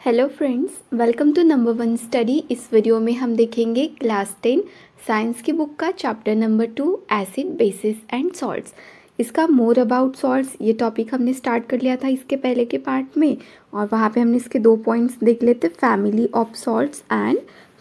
Hello friends welcome to number one study इस video में हम देखेंगे क्लास टेन साइंस की बुक का chapter number two acid bases and salts इसका मोर अबाउट सॉल्ट्स ये टॉपिक हमने स्टार्ट कर लिया था इसके पहले के पार्ट में। और वहाँ पे हमने इसके दो पॉइंट्स देख लेते family of salts and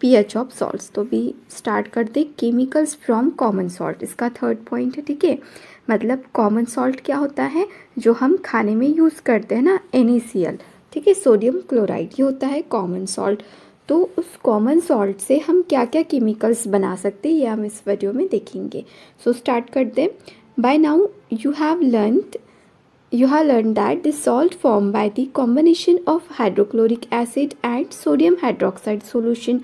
pH of salts तो भी स्टार्ट करते केमिकल्स फ्रॉम कॉमन सॉल्ट इसका थर्ड पॉइंट है, ठीक है? मतलब कॉमन सॉल्ट क्या होता है, जो हम खाने में यूज़ करते हैं ना एन ठीक है, सोडियम क्लोराइड ये होता है कॉमन सॉल्ट तो उस कॉमन सॉल्ट से हम क्या क्या केमिकल्स बना सकते हैं, ये हम इस वीडियो में देखेंगे. सो स्टार्ट करते by now you have learn you have learned that the salt formed by the combination of hydrochloric acid and sodium hydroxide solution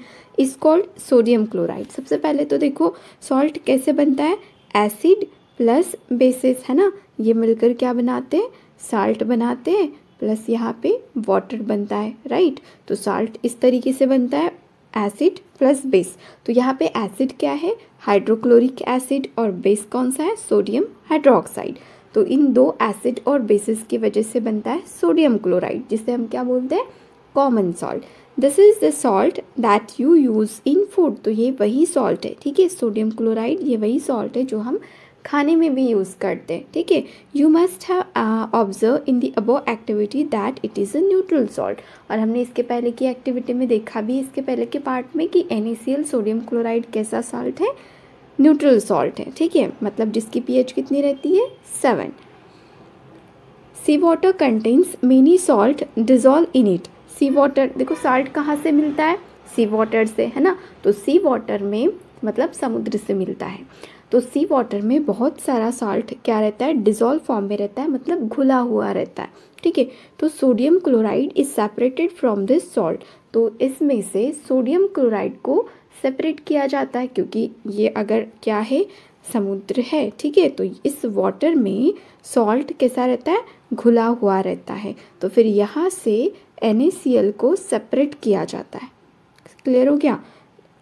is called sodium chloride. सबसे पहले तो देखो सॉल्ट कैसे बनता है? एसिड प्लस बेसिस है ना? ये मिलकर क्या बनाते हैं? साल्ट बनाते हैं। प्लस यहाँ पे वाटर बनता है, राइट? तो साल्ट इस तरीके से बनता है एसिड प्लस बेस तो यहाँ पे एसिड क्या है? हाइड्रोक्लोरिक एसिड और बेस कौन सा है? सोडियम हाइड्रोक्साइड तो इन दो एसिड और बेसिस की वजह से बनता है सोडियम क्लोराइड जिसे हम क्या बोलते हैं? Common salt this is the salt that you use in food तो ये वही सॉल्ट है, ठीक है? सोडियम क्लोराइड ये वही सॉल्ट है जो हम खाने में भी यूज़ करते हैं, ठीक है? You must have observe in the above activity that it is a neutral salt और हमने इसके पहले की एक्टिविटी में देखा भी, इसके पहले के पार्ट में कि एन सोडियम क्लोराइड कैसा सॉल्ट है? न्यूट्रल सॉल्ट है, ठीक है? मतलब जिसकी पीएच कितनी रहती है? Seven sea water contains many salt dissolve in it sea water देखो सॉल्ट कहाँ से मिलता है? सी वाटर से, है ना? तो सी वाटर में मतलब समुद्र से मिलता है। तो सी वाटर में बहुत सारा साल्ट क्या रहता है? डिज़ोल्व फॉर्म में रहता है मतलब घुला हुआ रहता है, ठीक है? तो sodium chloride is separated from this salt तो इसमें से सोडियम क्लोराइड को सेपरेट किया जाता है, क्योंकि ये अगर क्या है? समुद्र है, ठीक है? तो इस वाटर में सॉल्ट कैसा रहता है? घुला हुआ रहता है। तो फिर यहाँ से एन को सेपरेट किया जाता है। क्लियर हो गया?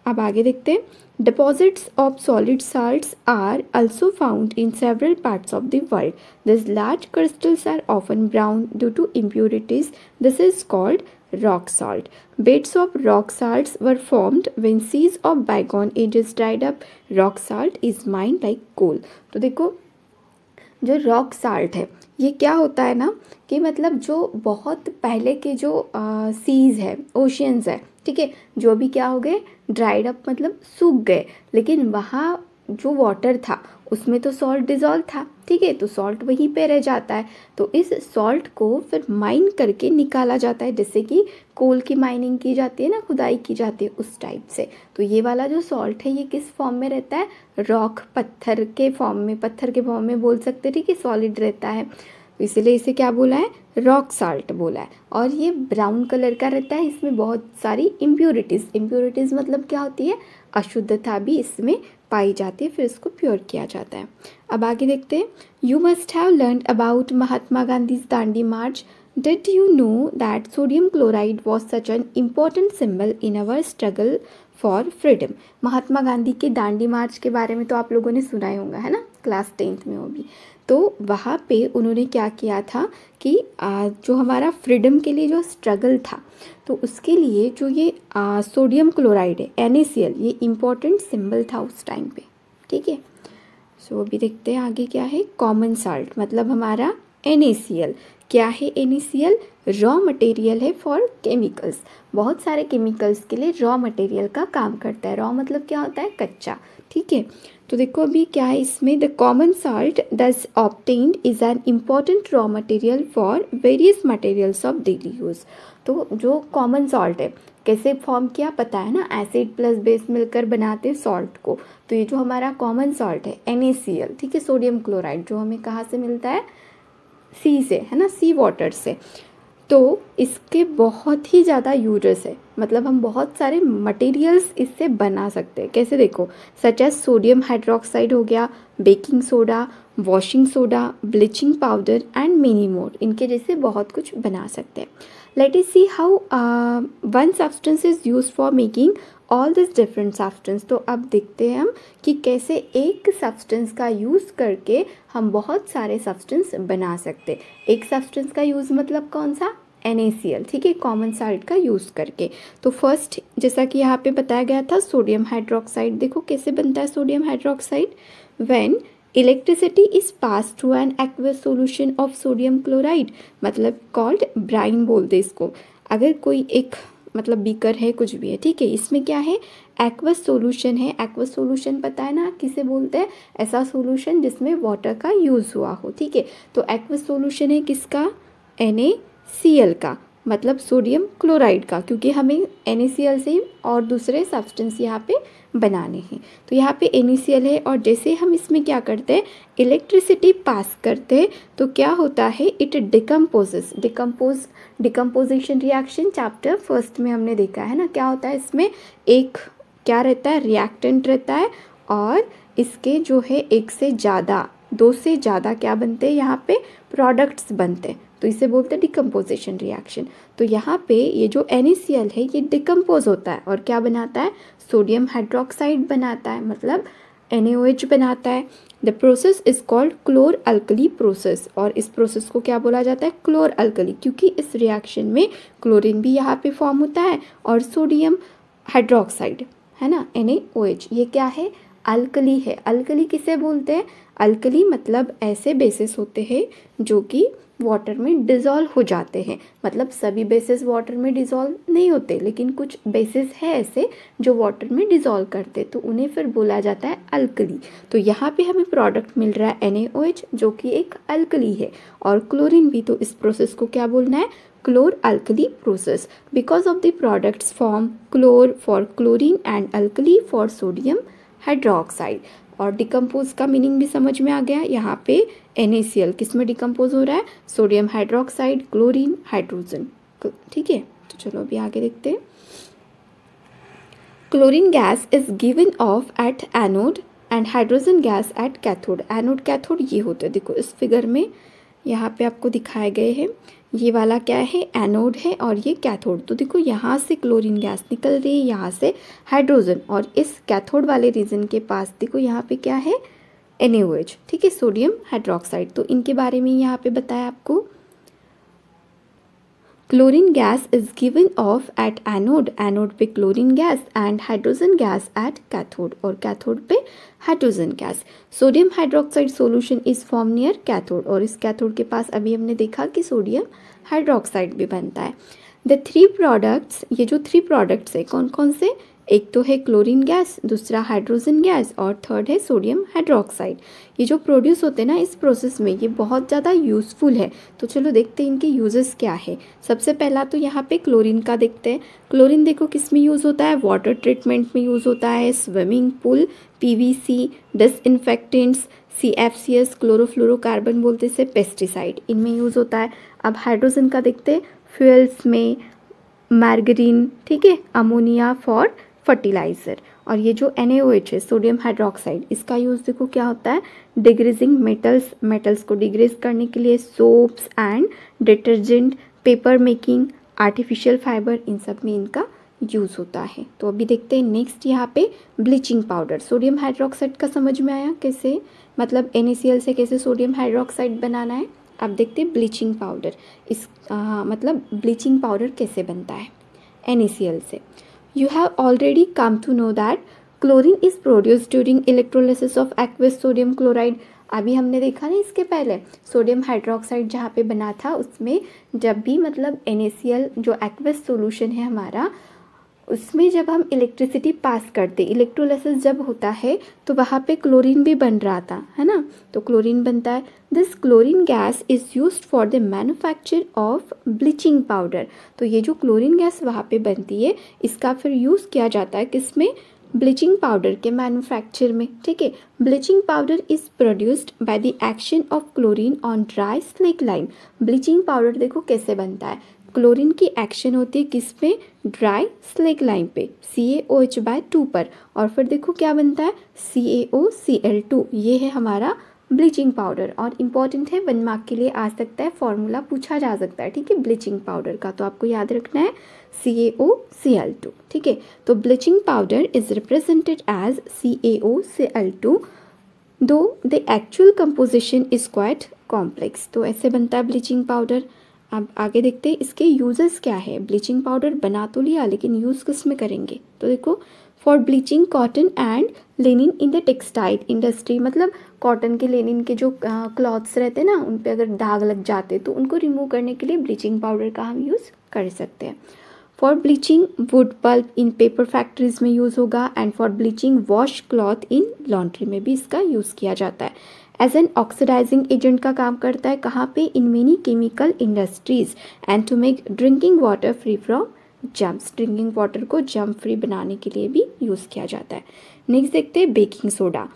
अब आगे देखते हैं। Deposits of solid salt are also found in several part of world this large crystals are of an brown due to impurities this is called rock salt. Beds of rock salts were formed when seas of bygone ages dried up rock salt is mined like coal. तो देखो, जो rock salt है, ये क्या होता है ना कि मतलब जो बहुत पहले के जो सीज है ओशियंस है, ठीक है, जो भी क्या हो गए ड्राइड अप मतलब सूख गए। लेकिन वहाँ जो वाटर था, उसमें तो सॉल्ट डिज़ोल्व था, ठीक है? तो सॉल्ट वहीं पे रह जाता है। तो इस सॉल्ट को फिर माइन करके निकाला जाता है, जैसे कि कोल की माइनिंग की जाती है ना, खुदाई की जाती है उस टाइप से। तो ये वाला जो सॉल्ट है, ये किस फॉर्म में रहता है? रॉक पत्थर के फॉर्म में, पत्थर के फॉर्म में बोल सकते ठीक है? सॉलिड रहता है। इसीलिए इसे क्या बोला है? रॉक साल्ट बोला है। और ये ब्राउन कलर का रहता है। इसमें बहुत सारी इम्प्योरिटीज़ इम्प्योरिटीज़ मतलब क्या होती है? अशुद्धता भी इसमें पाई जाती है, फिर इसको प्योर किया जाता है। अब आगे देखते हैं। You must have learn about Mahatma Gandhi Dandi march. Did you know that sodium chloride was such an important symbol in our struggle for freedom Mahatma Gandhi के दांडी मार्च के बारे में तो आप लोगों ने सुना ही होगा, है ना? क्लास टेंथ में होगी। तो वहाँ पे उन्होंने क्या किया था कि आ, जो हमारा फ्रीडम के लिए जो स्ट्रगल था तो उसके लिए जो ये आ, सोडियम क्लोराइड है एन ये इंपॉर्टेंट सिंबल था उस टाइम पे। ठीक है? सो अभी देखते हैं आगे क्या है। कॉमन साल्ट मतलब हमारा एन क्या है एन रॉ मटेरियल है फॉर केमिकल्स बहुत सारे केमिकल्स के लिए रॉ मटेरियल का काम करता है। रॉ मतलब क्या होता है? कच्चा। ठीक है? तो देखो अभी क्या है इसमें the common salt thus obtained is an important raw material for various materials of daily use तो जो कॉमन सॉल्ट है, कैसे फॉर्म किया पता है ना? एसिड प्लस बेस मिलकर बनाते सॉल्ट को। तो ये जो हमारा कॉमन सॉल्ट है एन ठीक है? सोडियम क्लोराइड जो हमें कहाँ से मिलता है? सी से, है ना? सी वाटर से। तो इसके बहुत ही ज़्यादा यूजेस है। मतलब हम बहुत सारे मटेरियल्स इससे बना सकते हैं। कैसे देखो? सच एज सोडियम हाइड्रोक्साइड हो गया baking soda washing soda bleaching powder and many more इनके जैसे बहुत कुछ बना सकते हैं। Let us see how one substance is use for making all this different substance तो अब देखते हैं हम कि कैसे एक सब्सटेंस का यूज़ करके हम बहुत सारे सब्सटेंस बना सकते एक सब्सटेंस का यूज़ मतलब कौन सा? NaCl ठीक है? कॉमन साल्ट का यूज़ करके। तो फ़र्स्ट जैसा कि यहाँ पे बताया गया था सोडियम हाइड्रोक्साइड देखो कैसे बनता है sodium hydroxide when electricity is pass through an aqueous solution of sodium chloride मतलब कॉल्ड ब्राइन बोलते इसको। अगर कोई एक मतलब बीकर है, कुछ भी है, ठीक है? इसमें क्या है? एक्वस सॉल्यूशन है। एक्वस सॉल्यूशन पता है ना किसे बोलते हैं? ऐसा सॉल्यूशन जिसमें वाटर का यूज़ हुआ हो, ठीक है? तो एक्वस सॉल्यूशन है किसका? एन का। मतलब सोडियम क्लोराइड का, क्योंकि हमें एन से और दूसरे सब्सटेंस यहाँ पे बनाने हैं। तो यहाँ पे एन है और जैसे हम इसमें क्या करते हैं इलेक्ट्रिसिटी पास करते हैं तो क्या होता है it decomposes decompose decomposition reaction chapter first में हमने देखा है ना, क्या होता है इसमें, एक क्या रहता है रिएक्टेंट रहता है और इसके जो है एक से ज़्यादा, दो से ज़्यादा क्या बनते हैं, यहाँ पे प्रोडक्ट्स बनते हैं। तो इसे बोलते हैं डिकम्पोजिशन रिएक्शन तो यहाँ पे ये जो एन है, ये डिकम्पोज होता है और क्या बनाता है? सोडियम हाइड्रोक्साइड बनाता है मतलब एन बनाता है. The process is called chlor alkali process और इस प्रोसेस को क्या बोला जाता है? क्लोर अल्कली क्योंकि इस रिएक्शन में क्लोरीन भी यहाँ पे फॉर्म होता है और सोडियम हाइड्रोक्साइड है ना? एन ये क्या है? अल्कली है। अल्कली किसे बोलते हैं? अल्कली मतलब ऐसे बेसिस होते हैं जो कि वाटर में डिज़ोल्व हो जाते हैं। मतलब सभी बेसिस वाटर में डिज़ोल्व नहीं होते, लेकिन कुछ बेसिस है ऐसे जो वाटर में डिज़ोल्व करते तो उन्हें फिर बोला जाता है अल्कली। तो यहाँ पे हमें प्रोडक्ट मिल रहा है एन जो कि एक अल्कली है। और क्लोरीन भी तो इस प्रोसेस को क्या बोलना है? Chlor alkali process because of the products form chlor for chlorine and alkali for sodium hydroxide और डिकम्पोज का मीनिंग भी समझ में आ गया यहाँ पे एन किसमें डिकम्पोज हो रहा है? सोडियम हाइड्रोक्साइड क्लोरीन हाइड्रोजन ठीक है? तो चलो अभी आगे देखते हैं। Chlorine gas is given off at anode and hydrogen gas at cathode anode cathode ये होते हैं। देखो, इस फिगर में यहाँ पे आपको दिखाए गए हैं। ये वाला क्या है? एनोड है और ये कैथोड। तो देखो, यहाँ से क्लोरीन गैस निकल रही है, यहाँ से हाइड्रोजन और इस कैथोड वाले रीजन के पास देखो, यहाँ पे क्या है? एन ठीक है, सोडियम हाइड्रोक्साइड। तो इनके बारे में यहाँ पे बताया आपको। Chlorine gas is given off at anode anode पे chlorine gas and hydrogen gas at cathode और कैथोड पे hydrogen gas sodium hydroxide solution is form near cathode और इस कैथोड के पास अभी हमने देखा कि सोडियम हाइड्रोक्साइड भी बनता है। द थ्री प्रोडक्ट्स ये जो थ्री प्रोडक्ट्स है कौन कौन से? एक तो है क्लोरीन गैस दूसरा हाइड्रोजन गैस और थर्ड है सोडियम हाइड्रोक्साइड ये जो प्रोड्यूस होते हैं ना इस प्रोसेस में, ये बहुत ज़्यादा यूज़फुल है। तो चलो देखते हैं इनके यूजेस क्या है। सबसे पहला तो यहाँ पे क्लोरीन का देखते हैं। क्लोरीन देखो किसमें यूज़ होता है? वाटर ट्रीटमेंट में यूज़ होता है swimming pool PVC disinfectants C F C S chlorofluorocarbon बोलते से पेस्टिसाइड इनमें यूज़ होता है। अब हाइड्रोजन का देखते हैं फ्यूल्स में मार्गरीन ठीक है? अमोनिया फॉर फर्टिलाइज़र और ये जो एन है सोडियम हाइड्रोक्साइड इसका यूज़ देखो क्या होता है? डिग्रेजिंग मेटल्स मेटल्स को डिग्रेज करने के लिए soaps and detergent paper making artificial fibre इन सब में इनका यूज़ होता है। तो अभी देखते हैं नेक्स्ट यहाँ पे ब्लीचिंग पाउडर सोडियम हाइड्रोक्साइड का समझ में आया कैसे? मतलब एन से कैसे सोडियम हाइड्रोक्साइड बनाना है? अब देखते हैं ब्लीचिंग पाउडर इस आ, मतलब ब्लीचिंग पाउडर कैसे बनता है? एन से। You have already come to know that chlorine is produced during electrolysis of aqueous sodium chloride. अभी हमने देखा ना इसके पहले सोडियम हाइड्रोक्साइड जहाँ पे बना था उसमें जब भी मतलब NaCl जो एक्वेस सॉल्यूशन है हमारा उसमें जब हम इलेक्ट्रिसिटी पास करते इलेक्ट्रोलिसिस जब होता है तो वहाँ पे क्लोरीन भी बन रहा था, है ना? तो क्लोरीन बनता है। This chlorine gas is use for the manufacture of bleaching powder तो ये जो क्लोरीन गैस वहाँ पे बनती है, इसका फिर यूज़ किया जाता है किसमें? ब्लीचिंग पाउडर के मैन्युफैक्चर में, ठीक है? Bleaching powder is produced by the action of chlorine on dry slaked lime bleaching powder देखो कैसे बनता है। क्लोरीन की एक्शन होती है किस पे? ड्राई स्लेक लाइन पे C A O H by two पर। और फिर देखो क्या बनता है? सी A O C L to ये है हमारा ब्लीचिंग पाउडर और इंपॉर्टेंट है वन मार्क के लिए आ सकता है फॉर्मूला पूछा जा सकता है, ठीक है? ब्लीचिंग पाउडर का तो आपको याद रखना है सी A O C L to ठीक है? तो bleaching powder is represented as C A O C L two दो the actual composition is quite complex तो ऐसे बनता है ब्लीचिंग पाउडर अब आगे देखते हैं, इसके यूजेस क्या है? ब्लीचिंग पाउडर बना तो लिया, लेकिन यूज़ किसमें करेंगे? तो देखो for bleaching cotton and linen in the textile industry मतलब कॉटन के लेनिन के जो क्लॉथ्स रहते हैं ना, उन पर अगर दाग लग जाते तो उनको रिमूव करने के लिए ब्लीचिंग पाउडर का हम यूज़ कर सकते हैं। For bleaching wood pulp in paper factories में यूज़ होगा and for bleaching wash cloth in laundry में भी इसका यूज़ किया जाता है। एज एन ऑक्सीडाइजिंग एजेंट का काम करता है, कहाँ पे? In many chemical industries and to make drinking water free from germs drinking water को जम्प फ्री बनाने के लिए भी यूज़ किया जाता है। नेक्स्ट देखते हैं बेकिंग सोडा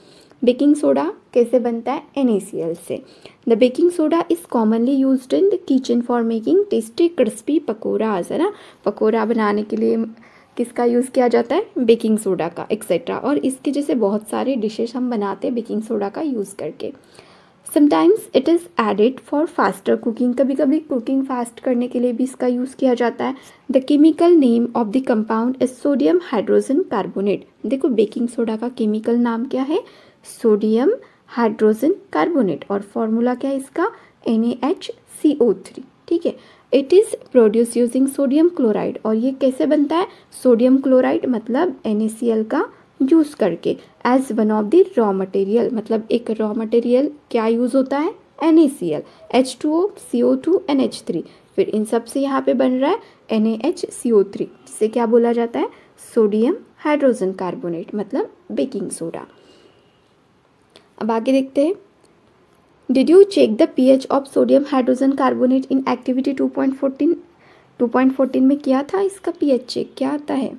बेकिंग सोडा कैसे बनता है? एन से. The baking soda is commonly use in the kitchen for making tasty crispy pakora है ना? पकौड़ा बनाने के लिए किसका यूज़ किया जाता है? बेकिंग सोडा का एक्सेट्रा और इसके जैसे बहुत सारे डिशेज हम बनाते हैं बेकिंग सोडा का यूज़ करके। Sometimes it is added for faster cooking कभी कभी कुकिंग फास्ट करने के लिए भी इसका यूज़ किया जाता है। The chemical name of the compound is sodium hydrogen carbonate देखो बेकिंग सोडा का केमिकल नाम क्या है? सोडियम हाइड्रोजन कार्बोनेट और फॉर्मूला क्या है इसका? N H C O three ठीक है? It is produce using sodium chloride और ये कैसे बनता है? सोडियम क्लोराइड मतलब एन का यूज़ करके as one of the raw material मतलब एक रॉ मटेरियल क्या यूज़ होता है? N A C L H two O C O two N H three फिर इन सबसे यहाँ पे बन रहा है N A H C O three जिसे क्या बोला जाता है? सोडियम हाइड्रोजन कार्बोनेट मतलब बेकिंग सोडा अब आगे देखते हैं। H of sodium hydrogen carbonate in activity two point fourteen two point fourteen में किया था इसका एच चेक क्या आता है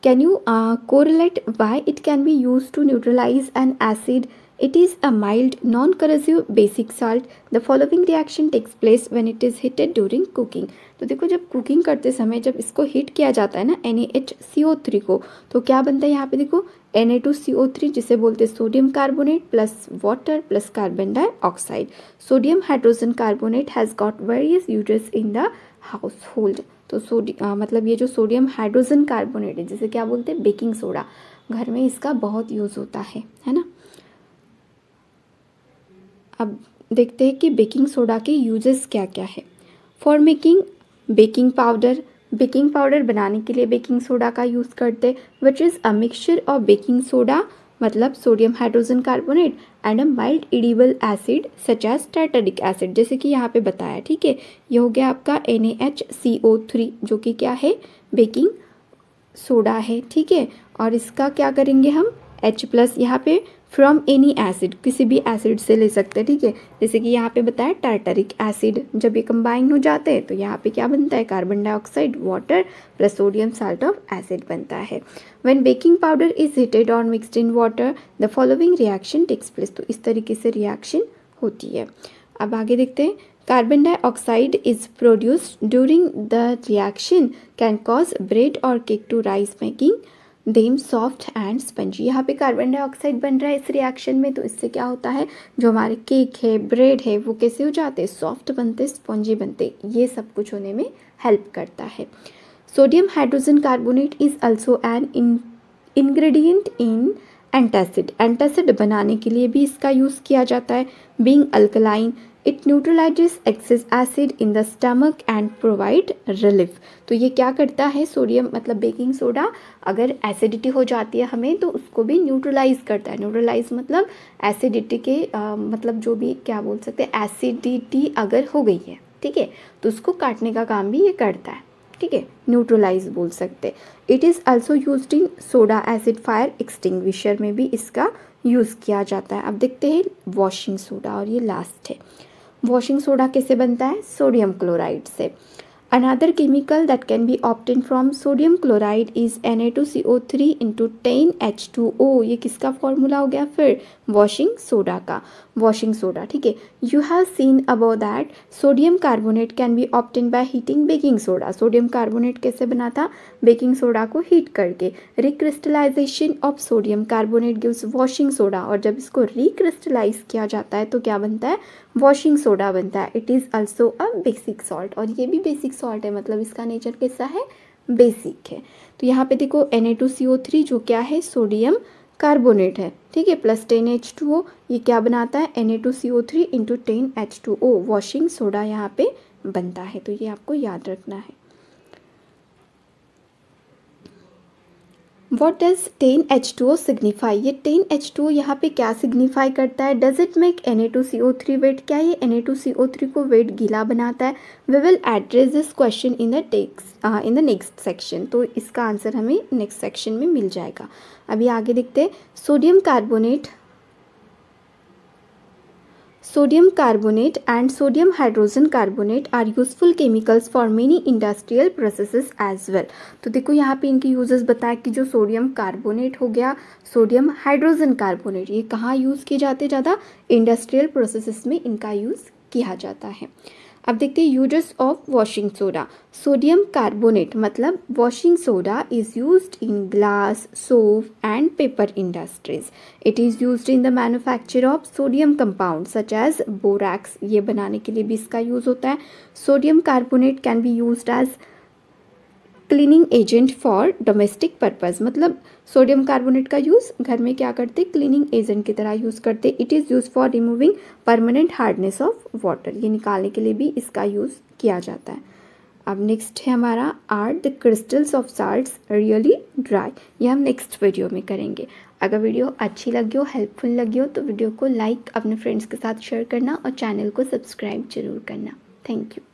Can you uh, correlate why it can be used to neutralize an acid? It is a mild, non-corrosive basic salt. The following reaction takes place when it is heated during cooking. तो देखो जब cooking करते समय जब इसको heat किया जाता है ना NaHCO3 को तो क्या बनता है यहाँ पे देखो Na2CO3 जिसे बोलते हैं sodium carbonate plus water plus carbon dioxide sodium hydrogen carbonate has got various uses in the household तो सोडियम मतलब ये जो सोडियम हाइड्रोजन कार्बोनेट है, जिसे क्या बोलते हैं? बेकिंग सोडा घर में इसका बहुत यूज़ होता है है ना? अब देखते हैं कि बेकिंग सोडा के यूजेस क्या क्या है. For making baking powder baking powder बनाने के लिए बेकिंग सोडा का यूज़ करते which is a mixture of baking soda मतलब sodium hydrogen carbonate and a mild edible acid such as tartaric acid जैसे कि यहाँ पे बताया, ठीक है? ये हो गया आपका N A H C O three जो कि क्या है? बेकिंग सोडा है, ठीक है? और इसका क्या करेंगे हम? एच प्लस यहाँ पे फ्रॉम एनी एसिड किसी भी एसिड से ले सकते हैं, ठीक है? जैसे कि यहाँ पे बताया टार्टरिक एसिड जब ये कंबाइन हो जाते हैं तो यहाँ पे क्या बनता है? Carbon dioxide water plus sodium salt of acid बनता है। When baking powder is heated और mixed in water the following reaction takes place तो इस तरीके से रिएक्शन होती है। अब आगे देखते हैं। Carbon dioxide is produced during the reaction can cause bread और cake to rise making them soft and spongy. यहाँ पे कार्बन डाइऑक्साइड बन रहा है इस रिएक्शन में तो इससे क्या होता है? जो हमारे केक है ब्रेड है, वो कैसे हो जाते सॉफ्ट बनते, स्पंजी बनते, ये सब कुछ होने में हेल्प करता है। Sodium hydrogen carbonate is also an ingredient in antacid antacid बनाने के लिए भी इसका यूज़ किया जाता है। Being alkaline it neutralizes excess acid in the stomach and provide relief तो ये क्या करता है? सोडियम मतलब बेकिंग सोडा अगर एसिडिटी हो जाती है हमें तो उसको भी न्यूट्रलाइज करता है। न्यूट्रलाइज मतलब एसिडिटी के आ, मतलब जो भी क्या बोल सकते हैं एसिडिटी अगर हो गई है ठीक है? तो उसको काटने का काम भी ये करता है ठीक है? न्यूट्रलाइज बोल सकते it is also use in soda acid fire extinguisher में भी इसका यूज़ किया जाता है। अब देखते हैं वॉशिंग सोडा और ये लास्ट है। वॉशिंग सोडा कैसे बनता है? सोडियम क्लोराइड से। Another chemical that can be obtain from sodium chloride is N A two C O three into ten H two O ये किसका फॉर्मूला हो गया? फिर वॉशिंग सोडा का वॉशिंग सोडा ठीक है you have seen about that sodium carbonate can be obtain by heating baking soda sodium carbonate कैसे बना था बेकिंग सोडा को हीट करके recrystallization of sodium carbonate gives washing soda और जब इसको रिक्रिस्टलाइज किया जाता है तो क्या बनता है वॉशिंग सोडा बनता है it is also a basic salt और ये भी बेसिक सॉल्ट है मतलब इसका नेचर कैसा है बेसिक है तो यहाँ पे देखो Na2CO3 जो क्या है सोडियम कार्बोनेट है, ठीक है? Plus ten H two O ये क्या बनाता है? N A two C O three into ten H two O washing soda यहाँ पे बनता है। तो ये आपको याद रखना है। What does ten H two O signify ये टेन एच टू यहाँ पे क्या सिग्निफाई करता है? Does it make N A two C O three wet क्या ये N A two C O three को वेट गीला बनाता है? We will address this question in the text in the next section तो इसका आंसर हमें नेक्स्ट सेक्शन में मिल जाएगा। अभी आगे देखते हैं। Sodium carbonate Sodium carbonate and sodium hydrogen carbonate are useful chemicals for many industrial processes as well. तो देखो यहाँ पे इनके यूजेस बताया कि जो सोडियम कार्बोनेट हो गया, सोडियम हाइड्रोजन कार्बोनेट, ये कहाँ यूज़ किए जाते ज़्यादा? इंडस्ट्रियल प्रोसेसेस में इनका यूज़ किया जाता है। अब देखते हैं uses of washing soda sodium carbonate मतलब washing soda is use in glass soap and paper industries it is use in the manufacture of sodium compound such as borax ये बनाने के लिए भी इसका यूज़ होता है. Sodium carbonate can be use as cleaning agent for domestic purpose मतलब sodium carbonate का यूज़ घर में क्या करते? क्लीनिंग एजेंट की तरह यूज़ करते। It is use for removing permanent hardness of water ये निकालने के लिए भी इसका यूज़ किया जाता है। अब नेक्स्ट है हमारा are the crystals of salt really dry ये हम नेक्स्ट वीडियो में करेंगे। अगर वीडियो अच्छी लगी हो हेल्पफुल लगी हो तो वीडियो को लाइक अपने फ्रेंड्स के साथ शेयर करना और चैनल को सब्सक्राइब ज़रूर करना। Thank you